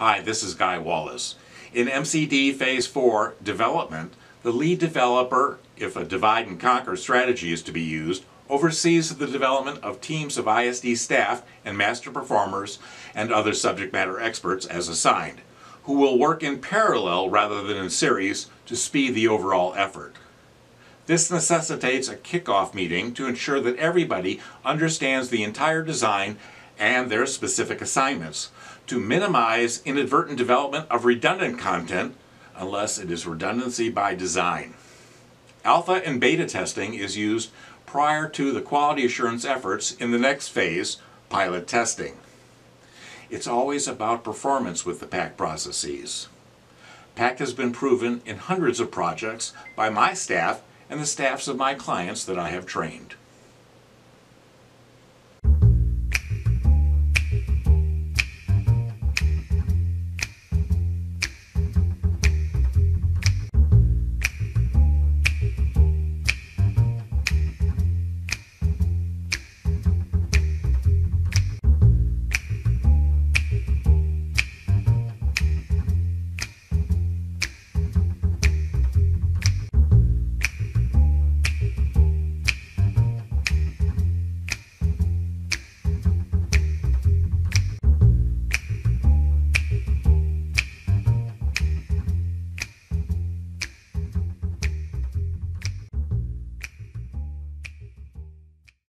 Hi, this is Guy Wallace. In MCD Phase 4 development, the lead developer, if a divide and conquer strategy is to be used, oversees the development of teams of ISD staff and master performers and other subject matter experts as assigned, who will work in parallel rather than in series to speed the overall effort. This necessitates a kickoff meeting to ensure that everybody understands the entire design and their specific assignments to minimize inadvertent development of redundant content unless it is redundancy by design. Alpha and beta testing is used prior to the quality assurance efforts in the next phase, pilot testing. It's always about performance with the PACT processes. PACT has been proven in hundreds of projects by my staff and the staffs of my clients that I have trained.